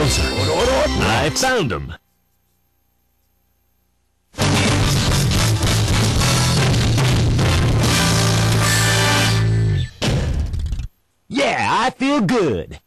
closer. I found him. Yeah, I feel good.